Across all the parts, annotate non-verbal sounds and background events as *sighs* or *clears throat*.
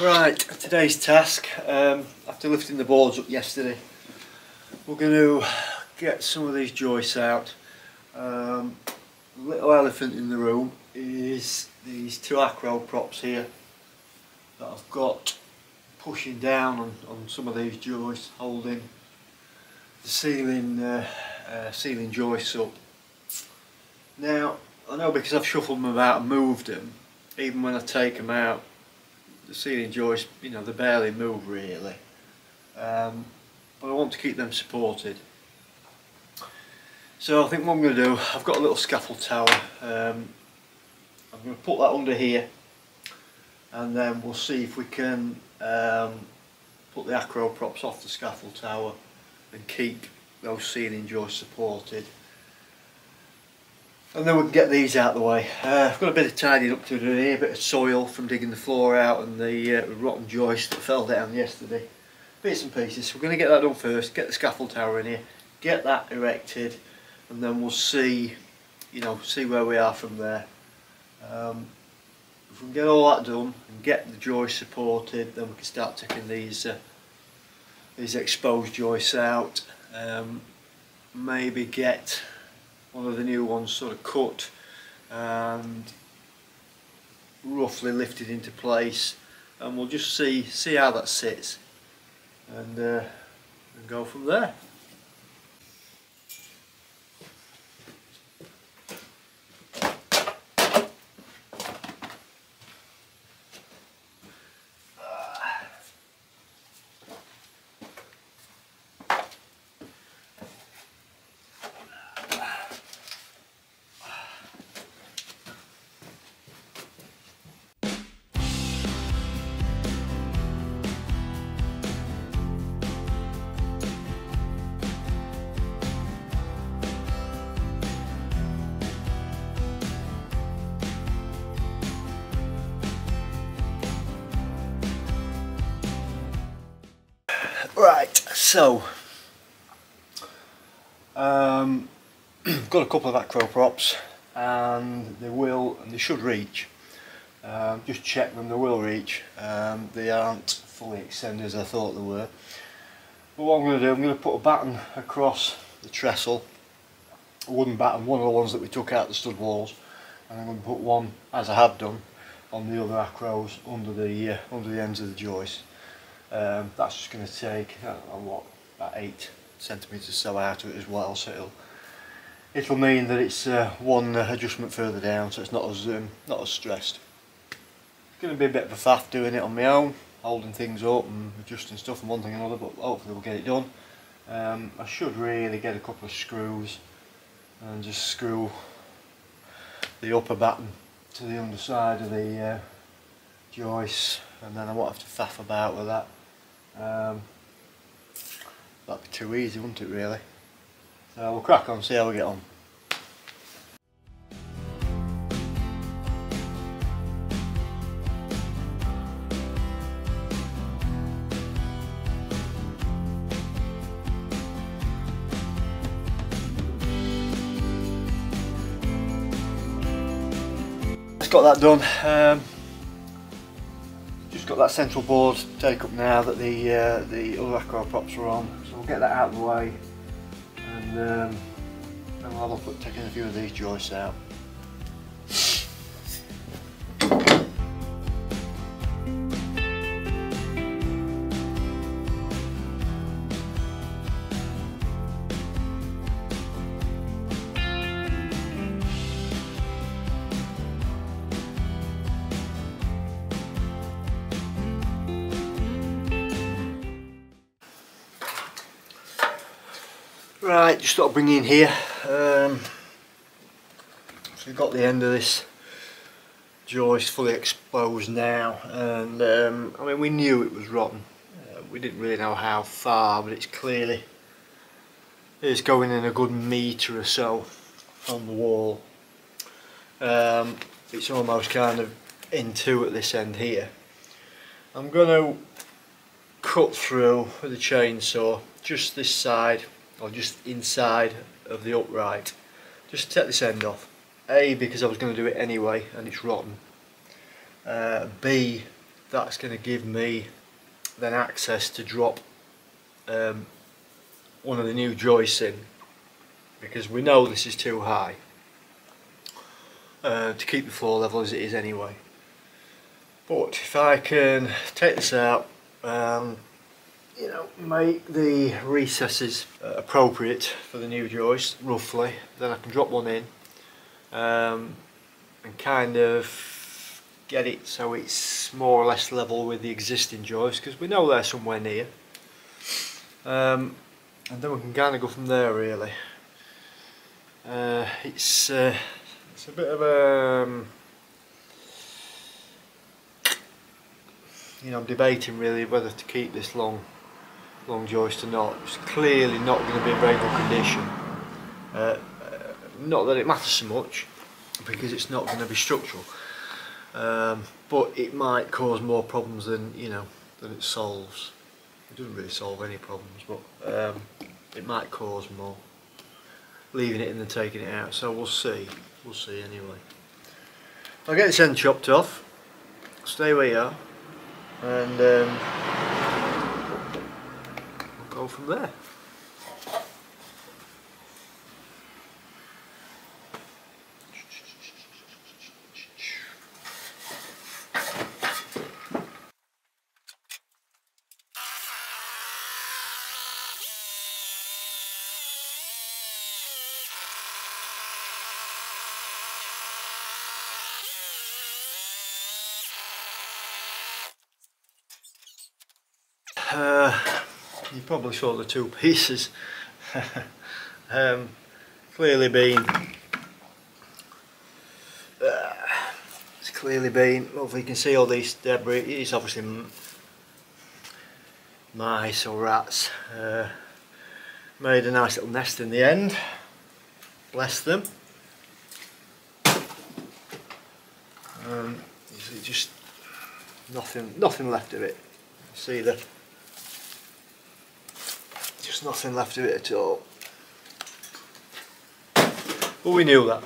Right, today's task, um, after lifting the boards up yesterday, we're going to get some of these joists out. Um, little elephant in the room is these two acro props here that I've got pushing down on, on some of these joists, holding the ceiling, uh, uh, ceiling joists up. Now, I know because I've shuffled them about and moved them, even when I take them out, the ceiling joists, you know, they barely move really. Um, but I want to keep them supported. So I think what I'm going to do, I've got a little scaffold tower. Um, I'm going to put that under here and then we'll see if we can um, put the acro props off the scaffold tower and keep those ceiling joists supported and then we can get these out of the way. Uh, I've got a bit of tidying up to do here, a bit of soil from digging the floor out and the uh, rotten joist that fell down yesterday. Bits and pieces. We're going to get that done first, get the scaffold tower in here, get that erected and then we'll see, you know, see where we are from there. Um, if we can get all that done and get the joist supported then we can start taking these uh, these exposed joists out. Um, maybe get one of the new ones sort of cut and roughly lifted into place and we'll just see see how that sits and, uh, and go from there. Right, so um, I've *clears throat* got a couple of acro props and they will and they should reach. Um, just check them, they will reach. Um, they aren't fully extended as I thought they were. But what I'm going to do, I'm going to put a batten across the trestle, a wooden batten, one of the ones that we took out the stud walls, and I'm going to put one, as I have done, on the other acros under the uh, under the ends of the joist. Um, that's just going to take what about eight centimeters so out of it as well so it'll it'll mean that it's uh, one adjustment further down so it's not as um, not as stressed. It's going to be a bit of a faff doing it on my own holding things up and adjusting stuff and one thing and another but hopefully we'll get it done. Um, I should really get a couple of screws and just screw the upper batten to the underside of the uh, joist and then I won't have to faff about with that um, that'd be too easy, wouldn't it really? So we'll crack on, see how we get on. Got that done. Um, that central board take up now that the uh, the other acro props are on. So we'll get that out of the way. And um, then we'll have a look at taking a few of these joists out just thought I'd bring in here. Um, so we've got the end of this joist fully exposed now and um, I mean we knew it was rotten. Uh, we didn't really know how far but it's clearly it's going in a good metre or so on the wall. Um, it's almost kind of in two at this end here. I'm going to cut through with a chainsaw just this side or just inside of the upright. Just take this end off. A because I was going to do it anyway and it's rotten. Uh, B that's going to give me then access to drop um, one of the new joists in because we know this is too high uh, to keep the floor level as it is anyway. But if I can take this out and you know make the recesses uh, appropriate for the new joist roughly. Then I can drop one in um, and kind of get it so it's more or less level with the existing joist because we know they're somewhere near. Um, and then we can kind of go from there really. Uh, it's uh, it's a bit of a um, you know I'm debating really whether to keep this long long joist or not it's clearly not going to be in very good condition. Uh, uh, not that it matters so much because it's not going to be structural. Um, but it might cause more problems than you know than it solves. It doesn't really solve any problems but um, it might cause more. Leaving it in and taking it out so we'll see. We'll see anyway. I'll get this end chopped off. Stay where you are. And um, go from there Uh, you probably saw the two *laughs* pieces. um, clearly been. Uh, it's clearly been. If you can see all these debris, it's obviously mice or rats. Uh, made a nice little nest in the end. Bless them. Um, just nothing, nothing left of it. See the just nothing left of it at all. But we knew that.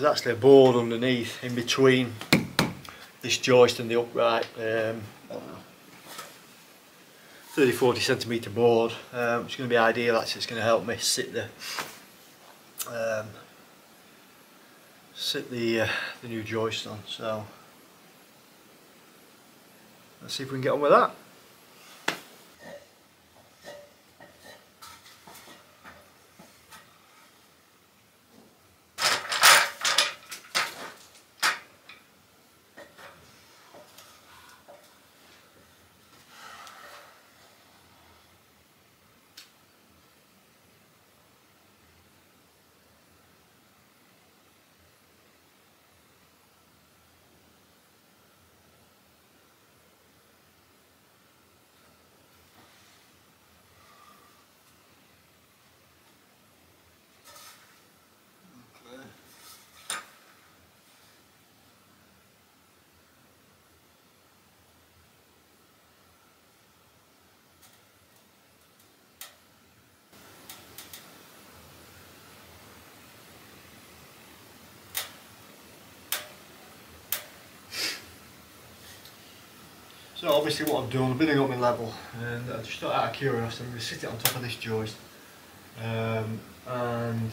There's actually a board underneath in between this joist and the upright. Um, 30 40 centimetre board um, is going to be ideal actually it's going to help me sit the um, sit the uh, the new joist on so let's see if we can get on with that So obviously what I've done, I've been up my level and I just thought out of curiosity I'm going to sit it on top of this joist um, and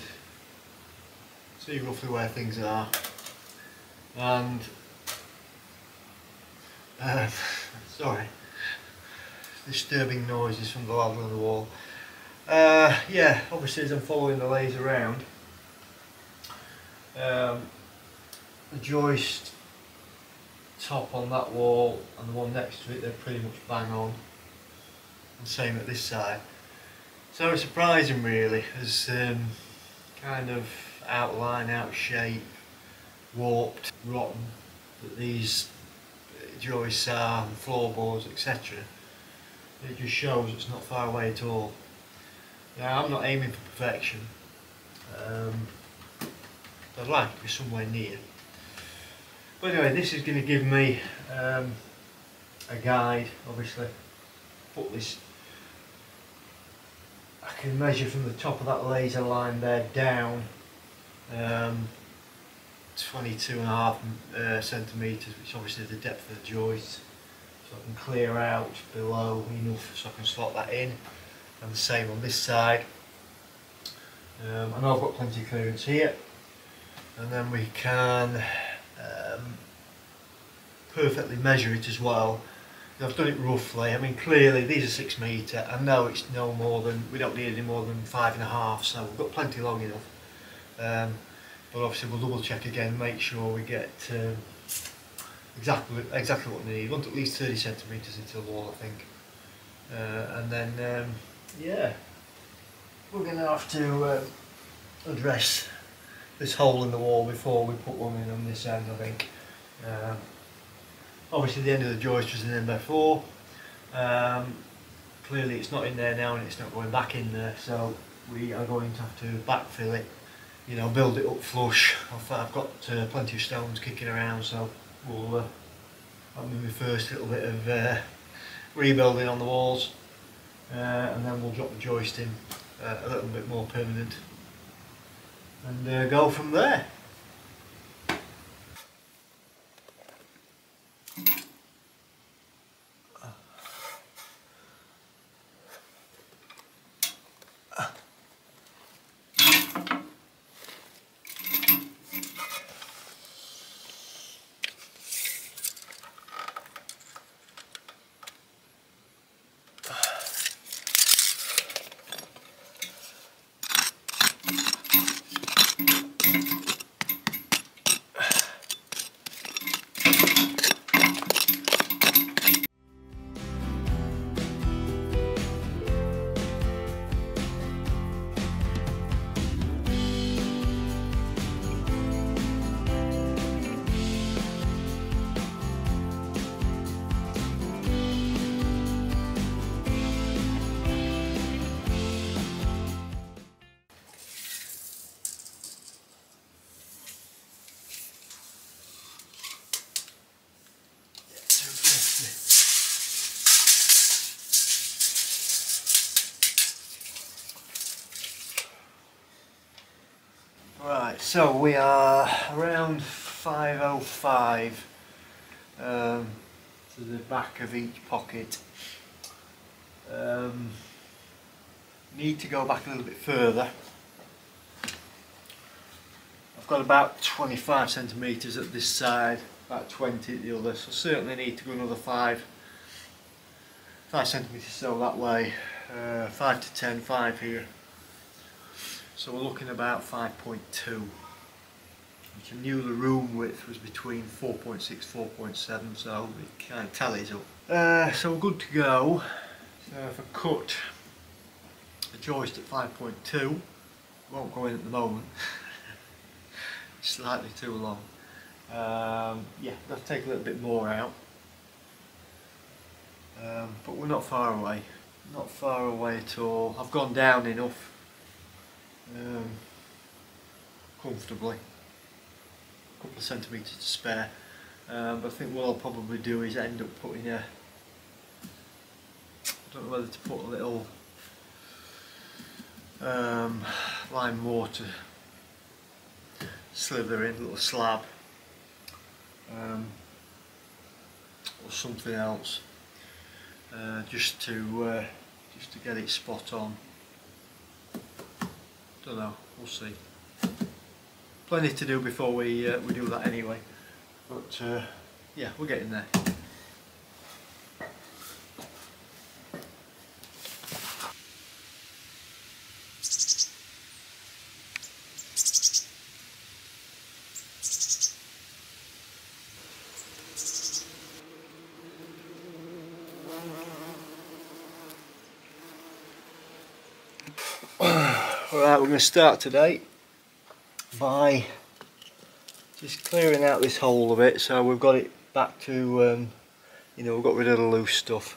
see roughly where things are. And uh, *laughs* sorry disturbing noises from the ladder on the wall. Uh, yeah obviously as I'm following the laser around um, the joist top on that wall and the one next to it they're pretty much bang on and same at this side so it's surprising really as um, kind of outline out shape warped rotten that these joists are and floorboards etc it just shows it's not far away at all. Now I'm not aiming for perfection. Um, I'd like to be somewhere near. But anyway, this is going to give me um, a guide, obviously. Put this, I can measure from the top of that laser line there down um, 22 and a half uh, centimetres, which is obviously the depth of the joist. So I can clear out below enough so I can slot that in. And the same on this side. Um, I know I've got plenty of clearance here. And then we can um, perfectly measure it as well. I've done it roughly. I mean, clearly these are six metre. I know it's no more than we don't need any more than five and a half, so we've got plenty long enough. Um, but obviously we'll double check again, make sure we get um, exactly exactly what we need. We want at least 30 centimetres into the wall, I think. Uh, and then, um, yeah, we're going to have to uh, address this hole in the wall before we put one in on this end, I think. Uh, obviously the end of the joist was in there before. Um, clearly it's not in there now and it's not going back in there, so we are going to have to backfill it you know, build it up flush. I've, I've got uh, plenty of stones kicking around, so we'll uh, that'll be my first little bit of uh, rebuilding on the walls, uh, and then we'll drop the joist in uh, a little bit more permanent, and uh, go from there. Right, so we are around 505 um, to the back of each pocket. Um, need to go back a little bit further. I've got about 25 centimetres at this side, about 20 at the other, so certainly need to go another 5 5 centimetres so that way, uh, 5 to 10, 5 here. So we're looking about 5.2 which I knew the room width was between 4.6 4.7 so it kind of tallies up. Uh, so we're good to go. So if I cut the joist at 5.2 won't go in at the moment *laughs* slightly too long. Um, yeah, let's take a little bit more out. Um, but we're not far away. Not far away at all. I've gone down enough um, comfortably. A couple of centimetres to spare. Um, but I think what I'll probably do is end up putting a I don't know whether to put a little um, lime mortar slither in, a little slab um, or something else uh, just to uh, just to get it spot on don't know, we'll see. Plenty to do before we uh, we do that anyway. But uh, yeah, we're getting there. Right, we're going to start today by just clearing out this hole a bit so we've got it back to, um, you know, we've got rid of the loose stuff.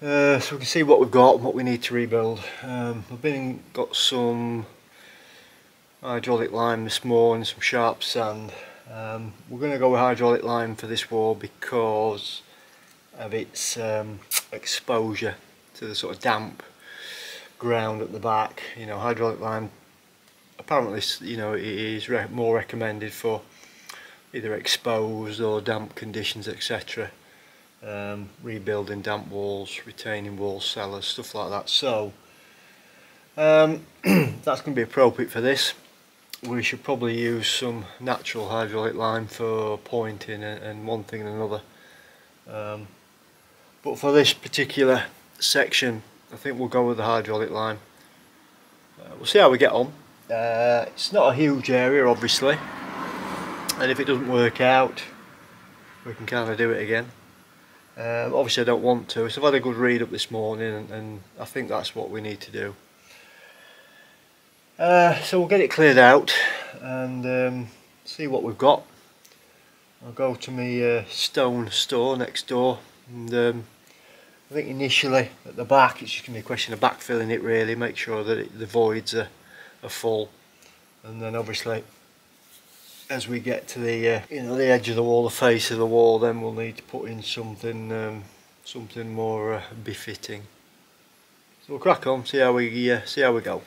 Uh, so we can see what we've got and what we need to rebuild. Um, I've been got some hydraulic lime this morning, some sharp sand. Um, we're going to go with hydraulic lime for this wall because of its um, exposure to the sort of damp ground at the back. You know, hydraulic lime apparently, you know, it is re more recommended for either exposed or damp conditions, etc. Um, rebuilding damp walls, retaining wall cellars, stuff like that. So um, *clears throat* that's going to be appropriate for this we should probably use some natural hydraulic lime for pointing and, and one thing and another um, but for this particular section I think we'll go with the hydraulic lime. uh, we'll see how we get on. Uh, it's not a huge area obviously. And if it doesn't work out we can kind of do it again. Um, obviously I don't want to. So I've had a good read up this morning and, and I think that's what we need to do. Uh, so we'll get it cleared out and um, see what we've got. I'll go to my uh, stone store next door and um, I think initially at the back it's just going to be a question of backfilling it really, make sure that it, the voids are, are full and then obviously as we get to the uh, you know the edge of the wall, the face of the wall then we'll need to put in something um, something more uh, befitting. So we'll crack on, see how we uh, see how we go.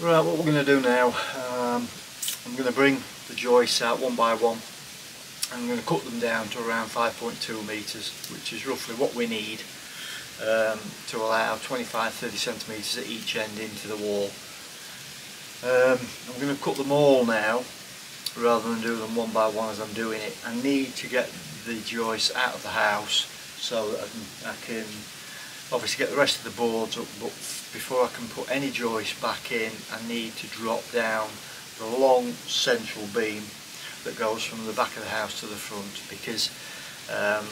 Right, what we're going to do now, um, I'm going to bring the joists out one by one. I'm going to cut them down to around 5.2 metres, which is roughly what we need um, to allow 25-30 centimetres at each end into the wall. Um, I'm going to cut them all now, rather than do them one by one as I'm doing it. I need to get the joists out of the house so that I can, I can obviously get the rest of the boards up but before I can put any joist back in I need to drop down the long central beam that goes from the back of the house to the front because um,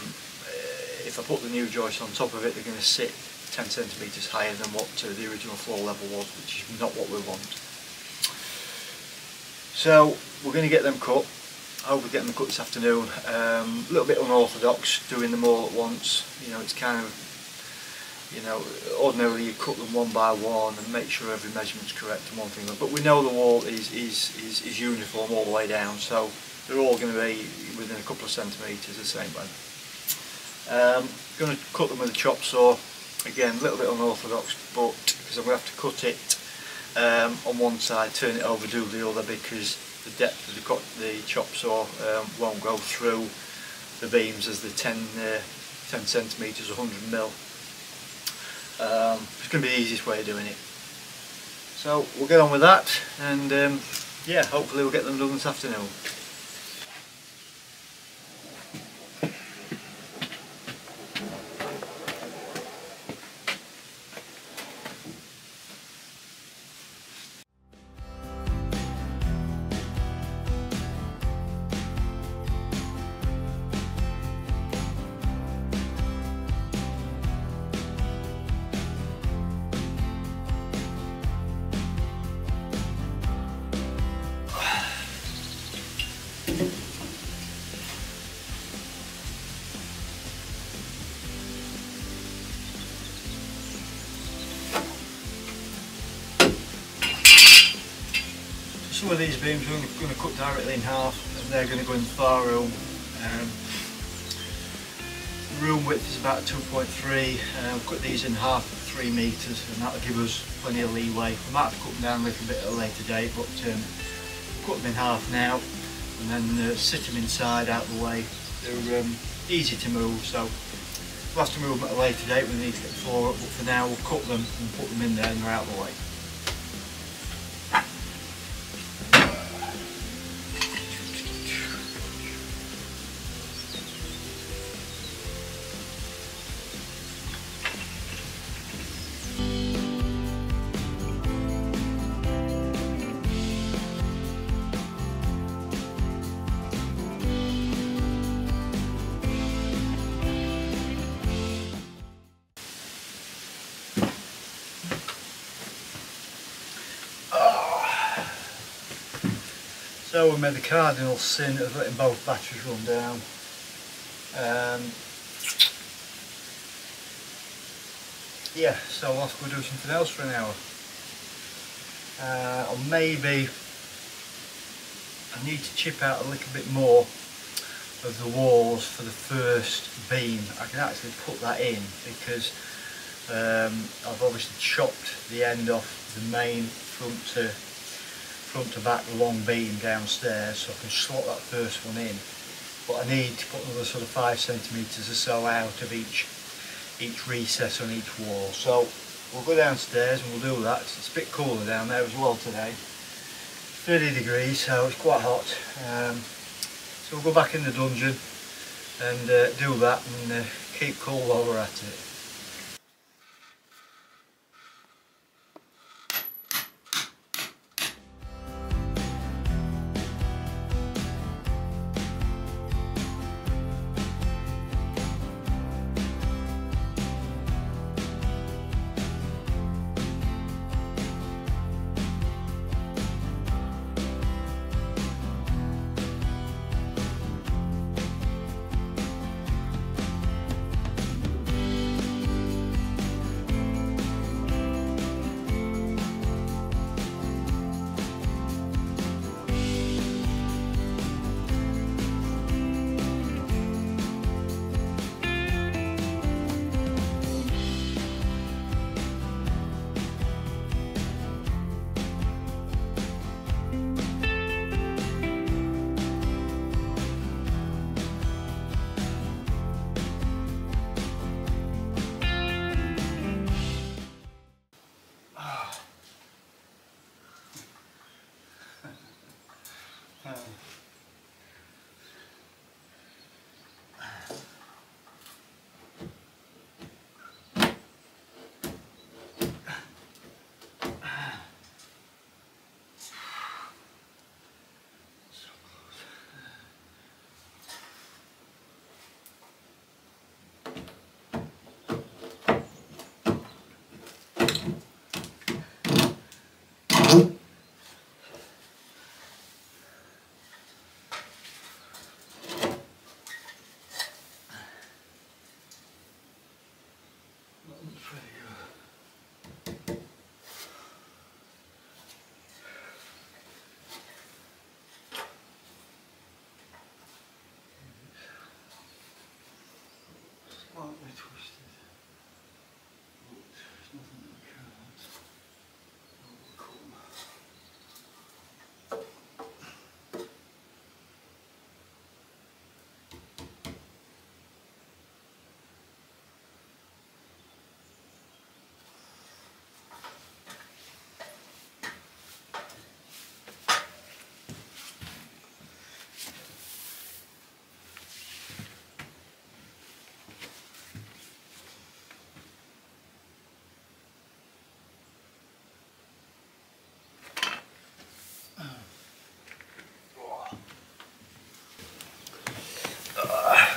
if I put the new joist on top of it they're going to sit 10 centimetres higher than what uh, the original floor level was which is not what we want. So we're going to get them cut I hope we get them cut this afternoon. Um, a little bit unorthodox doing them all at once. You know, it's kind of you know, ordinarily you cut them one by one and make sure every measurement's correct and one thing. But we know the wall is, is, is, is uniform all the way down, so they're all going to be within a couple of centimetres the same way. Um, going to cut them with a chop saw. Again, a little bit unorthodox, but because I'm going to have to cut it um, on one side, turn it over, do the other, because the depth of the, the chop saw um, won't go through the beams as the 10, uh, 10 centimetres, 100 mil um, it's going to be the easiest way of doing it. So we'll get on with that and um, yeah, hopefully we'll get them done this afternoon. Room. Um, room width is about 2.3, um, cut these in half at 3 metres and that'll give us plenty of leeway. We might have to cut them down a little bit at a later date but um, cut them in half now and then uh, sit them inside out of the way. They're um, easy to move so we'll have to move them at a later date when we need to get floor up but for now we'll cut them and put them in there and they're out of the way. We made the cardinal sin of letting both batteries run down. Um, yeah, so I'll have to go do something else for an hour. Uh, or maybe I need to chip out a little bit more of the walls for the first beam. I can actually put that in because um, I've obviously chopped the end off the main front to front to back the long beam downstairs so I can slot that first one in. But I need to put another sort of five centimetres or so out of each each recess on each wall. So we'll go downstairs and we'll do that. It's a bit cooler down there as well today. 30 degrees so it's quite hot. Um, so we'll go back in the dungeon and uh, do that and uh, keep cool while we're at it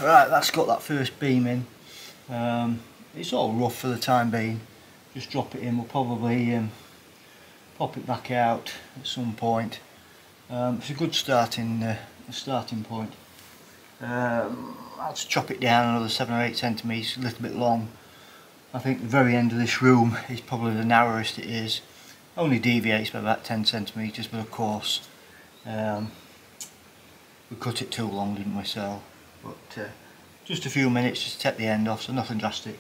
Right, that's got that first beam in. Um, it's all rough for the time being. Just drop it in. We'll probably um, pop it back out at some point. Um, it's a good starting uh, starting point. Um, I'll just chop it down another seven or eight centimetres, a little bit long. I think the very end of this room is probably the narrowest it is. Only deviates by about 10 centimetres, but of course um, we cut it too long, didn't we? So but uh, just a few minutes just to take the end off so nothing drastic.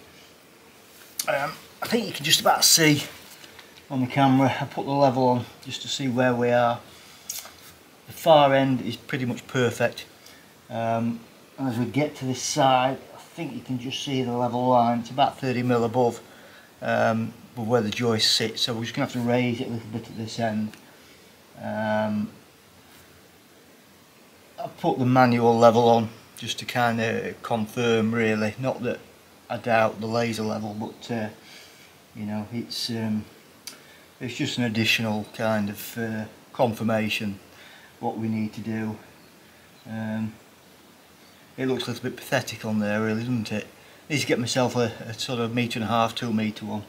Um, I think you can just about see on the camera I put the level on just to see where we are. The far end is pretty much perfect. Um, and as we get to this side I think you can just see the level line. It's about 30 mil above um, where the joist sits. So we're just going to have to raise it a little bit at this end. Um, I've put the manual level on just to kind of confirm really. Not that I doubt the laser level but uh, you know it's um, it's just an additional kind of uh, confirmation what we need to do. Um, it looks a little bit pathetic on there really doesn't it? I need to get myself a, a, sort of metre and a half two metre one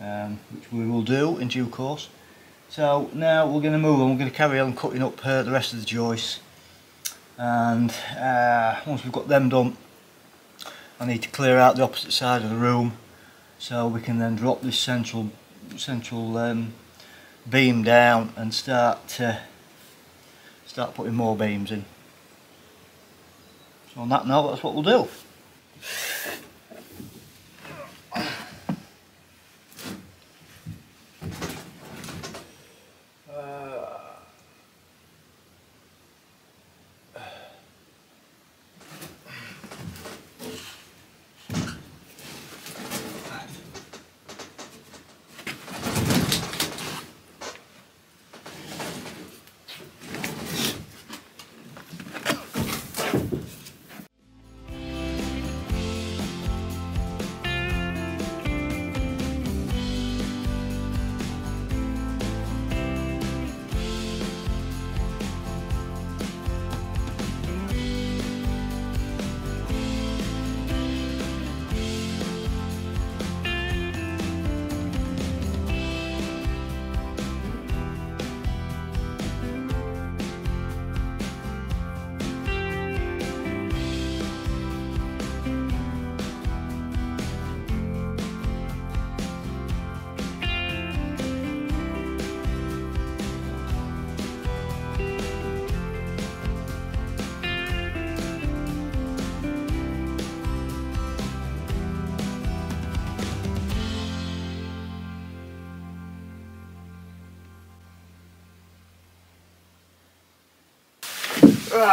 um, which we will do in due course. So now we're going to move on. We're going to carry on cutting up uh, the rest of the joists and uh, once we've got them done I need to clear out the opposite side of the room so we can then drop this central central um, beam down and start start putting more beams in. So on that note that's what we'll do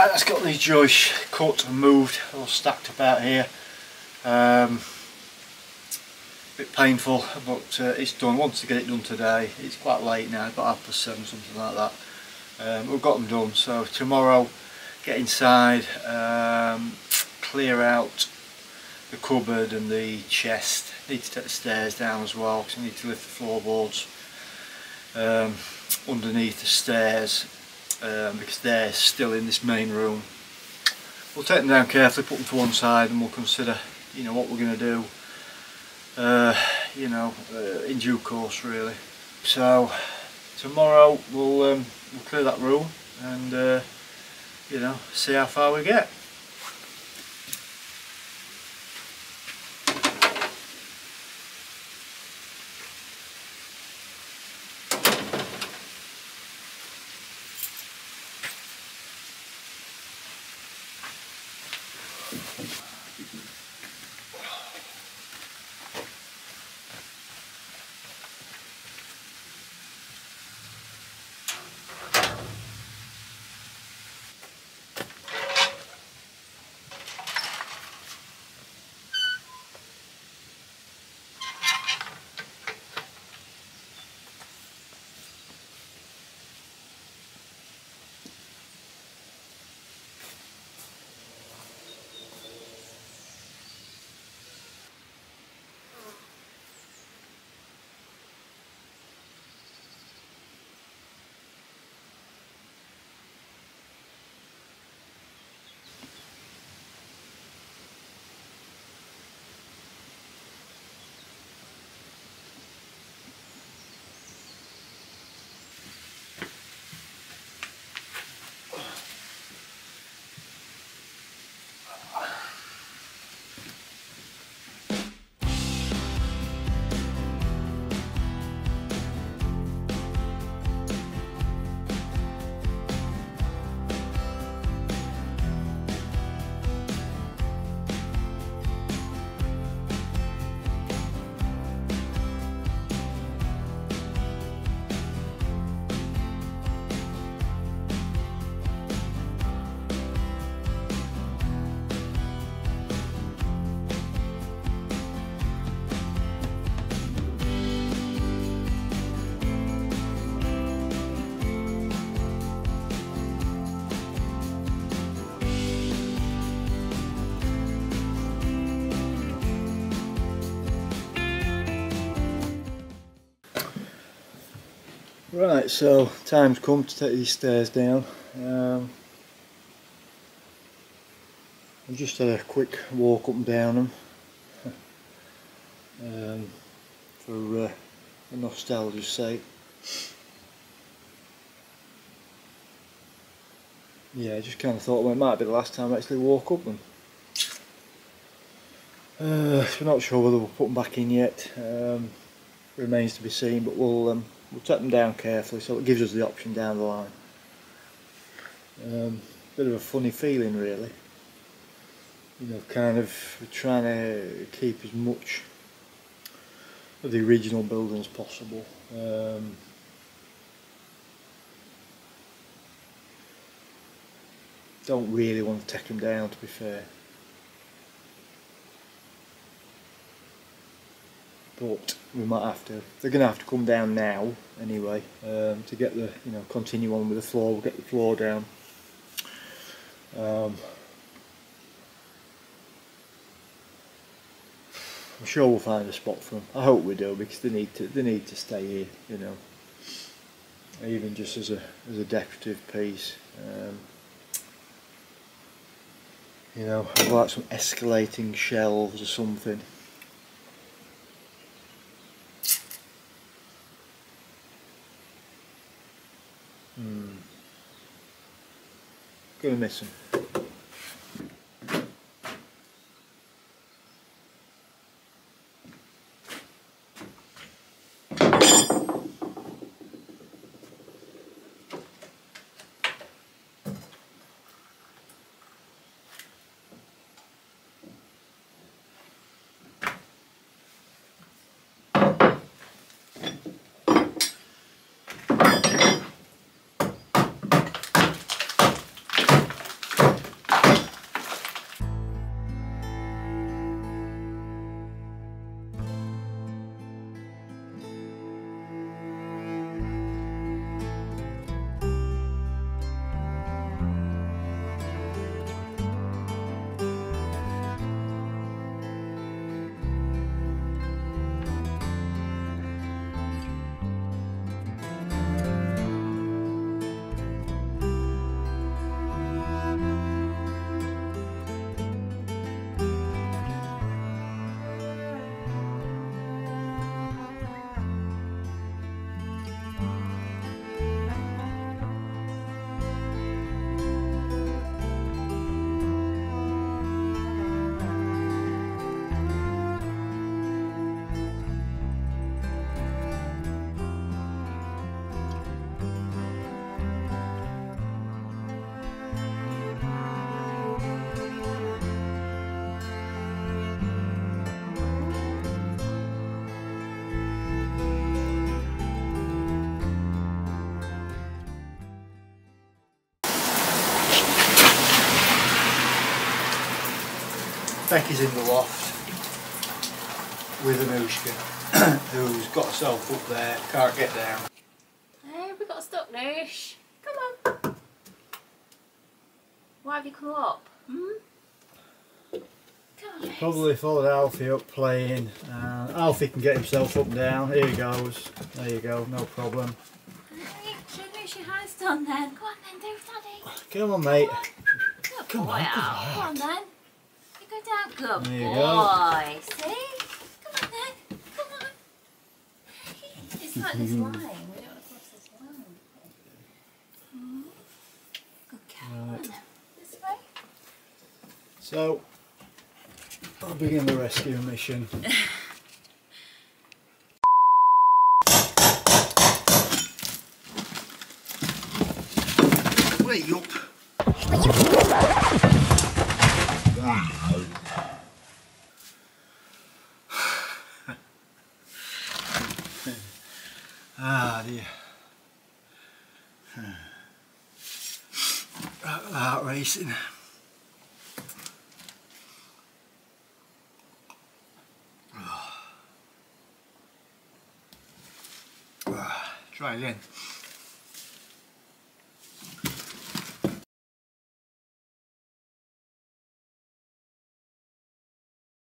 That's got these joists cut and moved, all stacked about here. Um, bit painful, but uh, it's done. Want to get it done today. It's quite late now, about half past seven, something like that. Um, we've got them done, so tomorrow get inside, um, clear out the cupboard and the chest. Need to take the stairs down as well, because I need to lift the floorboards um, underneath the stairs um, because they're still in this main room. We'll take them down carefully, put them to one side and we'll consider you know what we're going to do uh, you know uh, in due course really. So tomorrow we'll, um, we'll clear that room and uh, you know see how far we get. Right, so time's come to take these stairs down. Um, I've just had a quick walk up and down them *laughs* um, for uh, a nostalgia's sake. Yeah, I just kind of thought well, it might be the last time I actually walk up them. Uh, we're not sure whether we'll put them back in yet. Um, remains to be seen, but we'll um, we'll take them down carefully so it gives us the option down the line. Um, bit of a funny feeling, really. You know, kind of trying to keep as much of the original building as possible. Um, don't really want to take them down, to be fair. But we might have to. They're going to have to come down now anyway um, to get the you know continue on with the floor. We'll get the floor down. Um, I'm sure we'll find a spot for them. I hope we do because they need to. They need to stay here. You know, even just as a as a decorative piece. Um, you know, I'd like some escalating shelves or something. Gonna miss him. Becky's in the loft with Anushka, *clears throat* who's got herself up there, can't get down. Hey, we got stuck, Noosh. Come on. Why have you come up? Hmm? Come Probably followed Alfie up playing. Uh, Alfie can get himself up and down. Here he goes. There you go, no problem. Hey, show Noosh your hands done then. Go on then, do daddy. Come on, mate. Good Come on, good Al. Go on then. You go down. Good There you boy. go. See? Come on then. Come on. It's like this *laughs* line. We don't want to cross this line. Hmm? Good cat. Right. This way. So, I'll begin the rescue mission. *laughs* Wait up. ah dear. *sighs* Heart racing. *sighs* *sighs* Try again.